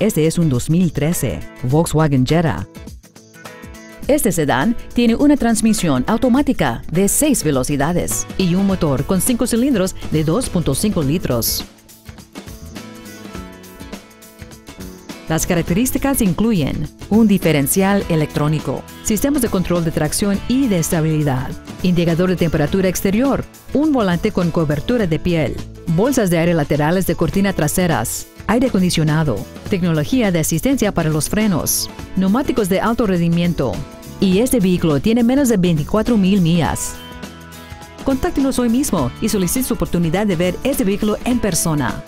Este es un 2013 Volkswagen Jetta. Este sedán tiene una transmisión automática de 6 velocidades y un motor con 5 cilindros de 2.5 litros. Las características incluyen un diferencial electrónico, sistemas de control de tracción y de estabilidad, indicador de temperatura exterior, un volante con cobertura de piel, bolsas de aire laterales de cortina traseras, aire acondicionado, tecnología de asistencia para los frenos, neumáticos de alto rendimiento. Y este vehículo tiene menos de 24 mil millas. Contáctenos hoy mismo y solicite su oportunidad de ver este vehículo en persona.